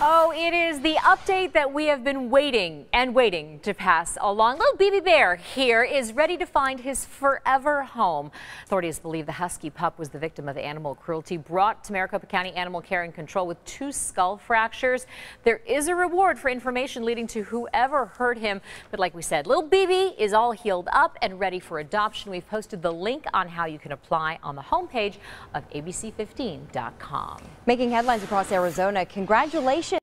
Oh, it is the update that we have been waiting and waiting to pass along. Little BB Bear here is ready to find his forever home. Authorities believe the husky pup was the victim of animal cruelty brought to Maricopa County Animal Care and Control with two skull fractures. There is a reward for information leading to whoever hurt him. But like we said, little BB is all healed up and ready for adoption. We've posted the link on how you can apply on the homepage of abc15.com. Making headlines across Arizona, congratulations